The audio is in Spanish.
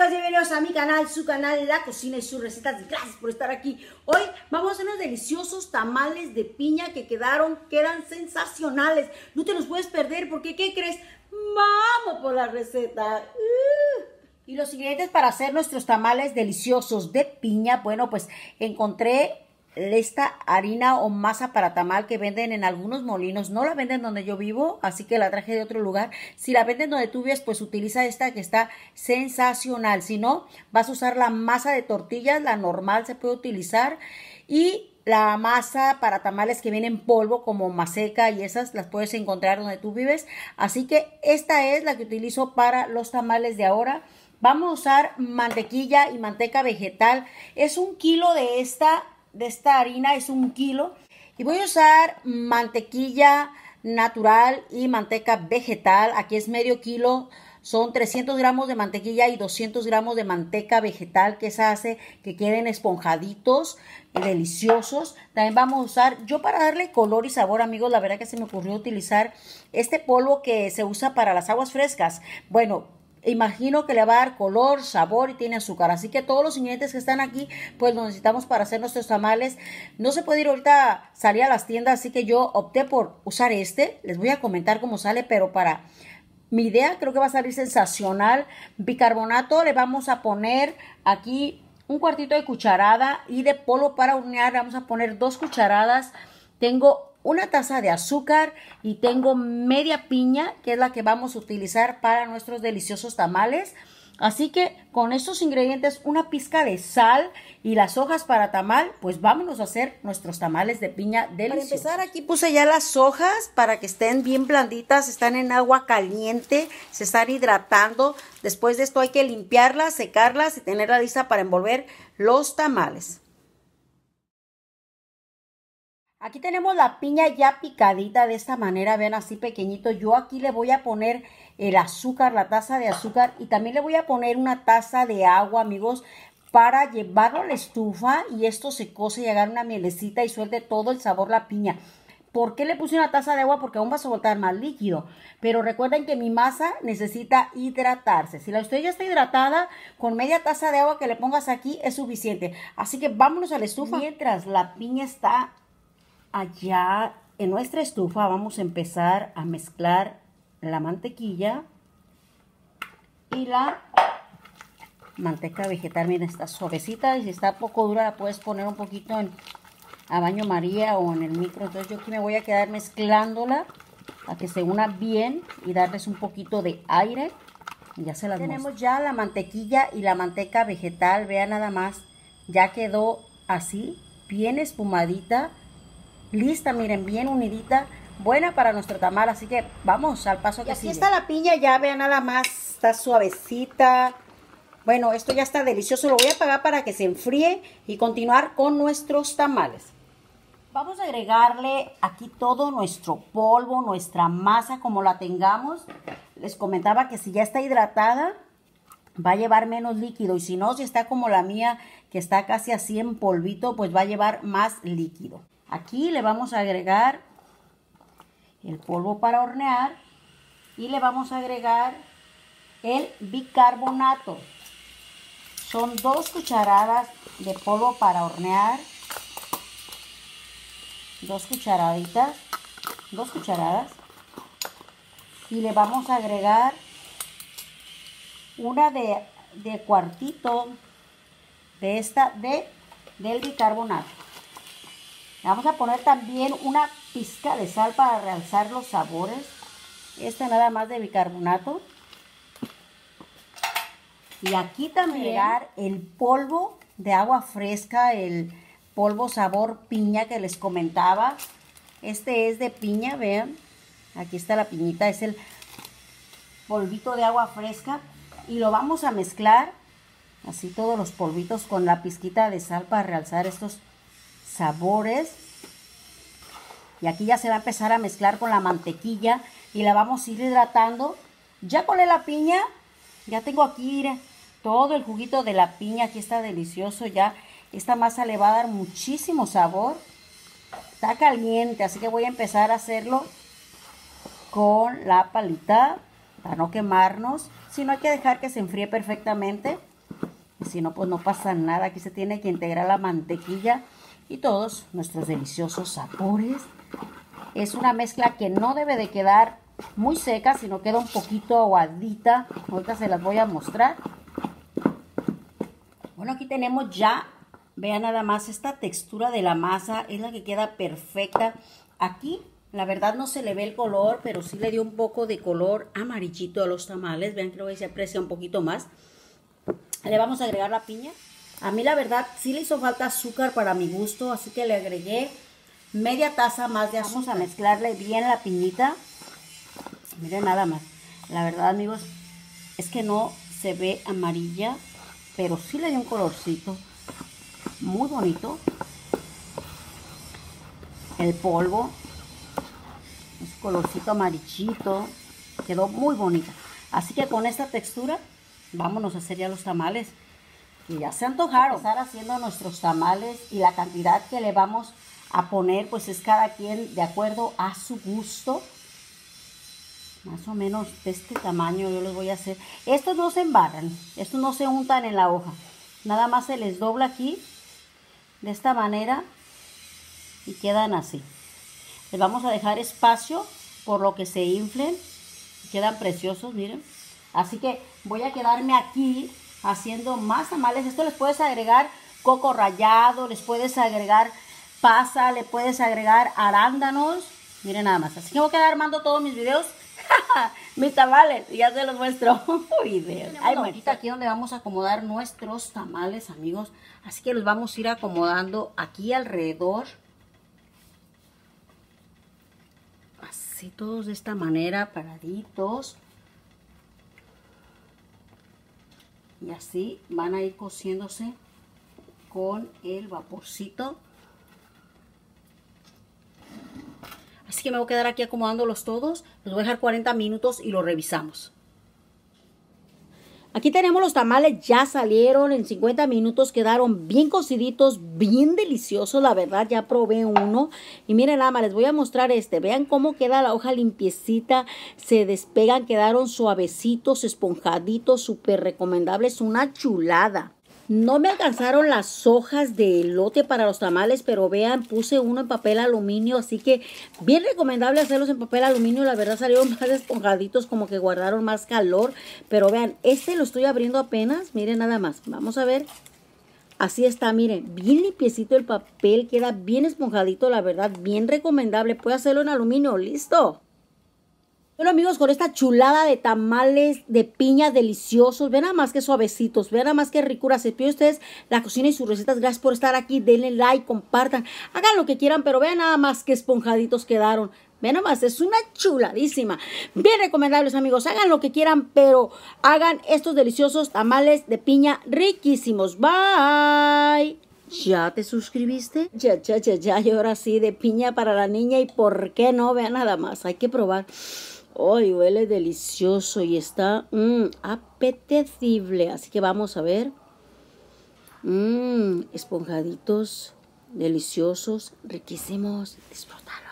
amigos? Bienvenidos a mi canal, su canal, La Cocina y sus recetas. Gracias por estar aquí. Hoy vamos a hacer unos deliciosos tamales de piña que quedaron, quedan sensacionales. No te los puedes perder porque, ¿qué crees? Vamos por la receta. Uh. Y los ingredientes para hacer nuestros tamales deliciosos de piña, bueno, pues encontré esta harina o masa para tamal que venden en algunos molinos. No la venden donde yo vivo, así que la traje de otro lugar. Si la venden donde tú vives, pues utiliza esta que está sensacional. Si no, vas a usar la masa de tortillas, la normal se puede utilizar. Y la masa para tamales que vienen en polvo como maseca y esas las puedes encontrar donde tú vives. Así que esta es la que utilizo para los tamales de ahora. Vamos a usar mantequilla y manteca vegetal. Es un kilo de esta de esta harina es un kilo. Y voy a usar mantequilla natural y manteca vegetal. Aquí es medio kilo. Son 300 gramos de mantequilla y 200 gramos de manteca vegetal que se hace que queden esponjaditos y deliciosos. También vamos a usar, yo para darle color y sabor, amigos, la verdad que se me ocurrió utilizar este polvo que se usa para las aguas frescas. Bueno, imagino que le va a dar color, sabor y tiene azúcar. Así que todos los ingredientes que están aquí, pues los necesitamos para hacer nuestros tamales. No se puede ir ahorita salir a las tiendas, así que yo opté por usar este. Les voy a comentar cómo sale, pero para mi idea creo que va a salir sensacional. Bicarbonato le vamos a poner aquí un cuartito de cucharada y de polvo para hornear vamos a poner dos cucharadas. Tengo una taza de azúcar y tengo media piña, que es la que vamos a utilizar para nuestros deliciosos tamales. Así que con estos ingredientes, una pizca de sal y las hojas para tamal, pues vámonos a hacer nuestros tamales de piña deliciosos. Para empezar aquí puse ya las hojas para que estén bien blanditas, están en agua caliente, se están hidratando. Después de esto hay que limpiarlas, secarlas y tenerla lista para envolver los tamales. Aquí tenemos la piña ya picadita de esta manera, vean así pequeñito. Yo aquí le voy a poner el azúcar, la taza de azúcar y también le voy a poner una taza de agua, amigos, para llevarlo a la estufa y esto se cose y haga una mielecita y suelte todo el sabor la piña. ¿Por qué le puse una taza de agua? Porque aún va a soltar más líquido. Pero recuerden que mi masa necesita hidratarse. Si la usted ya está hidratada, con media taza de agua que le pongas aquí es suficiente. Así que vámonos a la estufa. Mientras la piña está allá en nuestra estufa vamos a empezar a mezclar la mantequilla y la manteca vegetal. Miren, está suavecita y si está poco dura la puedes poner un poquito en, a baño María o en el micro. Entonces yo aquí me voy a quedar mezclándola para que se una bien y darles un poquito de aire. Ya se las Tenemos ya la mantequilla y la manteca vegetal. Vean nada más, ya quedó así, bien espumadita lista, miren, bien unidita, buena para nuestro tamal, así que vamos al paso que y aquí está la piña, ya vean nada más, está suavecita. Bueno, esto ya está delicioso, lo voy a apagar para que se enfríe y continuar con nuestros tamales. Vamos a agregarle aquí todo nuestro polvo, nuestra masa como la tengamos. Les comentaba que si ya está hidratada, va a llevar menos líquido. Y si no, si está como la mía, que está casi así en polvito, pues va a llevar más líquido. Aquí le vamos a agregar el polvo para hornear y le vamos a agregar el bicarbonato. Son dos cucharadas de polvo para hornear. Dos cucharaditas. Dos cucharadas. Y le vamos a agregar una de, cuartito de esta de, del bicarbonato. Vamos a poner también una pizca de sal para realzar los sabores. Este nada más de bicarbonato. Y aquí también el polvo de agua fresca, el polvo sabor piña que les comentaba. Este es de piña, vean. Aquí está la piñita, es el polvito de agua fresca. Y lo vamos a mezclar, así todos los polvitos con la pizquita de sal para realzar estos sabores. Y aquí ya se va a empezar a mezclar con la mantequilla y la vamos a ir hidratando. Ya con la piña, ya tengo aquí todo el juguito de la piña. Aquí está delicioso ya. Esta masa le va a dar muchísimo sabor. Está caliente, así que voy a empezar a hacerlo con la palita para no quemarnos. Si no hay que dejar que se enfríe perfectamente. Si no, pues no pasa nada. Aquí se tiene que integrar la mantequilla y todos nuestros deliciosos sabores. Es una mezcla que no debe de quedar muy seca, sino queda un poquito aguadita. Ahorita se las voy a mostrar. Bueno, aquí tenemos ya, vean nada más, esta textura de la masa es la que queda perfecta. Aquí, la verdad no se le ve el color, pero sí le dio un poco de color amarillito a los tamales. Vean, creo que se aprecia un poquito más. Le vamos a agregar la piña. A mí la verdad sí le hizo falta azúcar para mi gusto, así que le agregué media taza más de azúcar. Vamos a mezclarle bien la piñita. Miren nada más. La verdad, amigos, es que no se ve amarilla, pero sí le dio un colorcito muy bonito. El polvo, es colorcito amarillito, quedó muy bonita. Así que con esta textura, vámonos a hacer ya los tamales. Y ya se antojaron. Estar haciendo nuestros tamales y la cantidad que le vamos a poner, pues es cada quien de acuerdo a su gusto más o menos de este tamaño yo los voy a hacer. Estos no se embarran, estos no se untan en la hoja. Nada más se les dobla aquí, de esta manera, y quedan así. Les vamos a dejar espacio por lo que se inflen. Quedan preciosos, miren. Así que voy a quedarme aquí haciendo más tamales. Esto les puedes agregar coco rallado, les puedes agregar pasa, le puedes agregar arándanos. Miren nada más. Así que voy a quedar armando todos mis videos mis tamales, ya se los muestro. Hay ahorita aquí donde vamos a acomodar nuestros tamales, amigos. Así que los vamos a ir acomodando aquí alrededor. Así todos de esta manera, paraditos. Y así van a ir cociéndose con el vaporcito. Así que me voy a quedar aquí acomodándolos todos. Los voy a dejar 40 minutos y los revisamos. Aquí tenemos los tamales, ya salieron en 50 minutos, quedaron bien cociditos, bien deliciosos, la verdad, ya probé uno. Y miren nada más, les voy a mostrar este, vean cómo queda la hoja limpiecita, se despegan, quedaron suavecitos, esponjaditos, súper recomendables, una chulada. No me alcanzaron las hojas de elote para los tamales, pero vean, puse uno en papel aluminio, así que bien recomendable hacerlos en papel aluminio. La verdad salieron más esponjaditos, como que guardaron más calor. Pero vean, este lo estoy abriendo apenas, miren nada más. Vamos a ver. Así está, miren, bien limpiecito el papel, queda bien esponjadito, la verdad, bien recomendable. Puede hacerlo en aluminio, listo. Bueno amigos, con esta chulada de tamales de piña deliciosos, ven nada más que suavecitos, ven nada más que ricura. Se pide ustedes la cocina y sus recetas. Gracias por estar aquí, denle like, compartan, hagan lo que quieran, pero vean nada más que esponjaditos quedaron. Ven nada más, es una chuladísima. Bien recomendables amigos, hagan lo que quieran, pero hagan estos deliciosos tamales de piña riquísimos. Bye. ¿Ya te suscribiste? Ya, ya, ya, ya. Y ahora sí, de piña para la niña. ¿Y por qué no? Vean nada más. Hay que probar. ¡Ay, huele delicioso y está mmm, apetecible! Así que vamos a ver. Mmm, esponjaditos, deliciosos, riquísimos. Disfrútalo.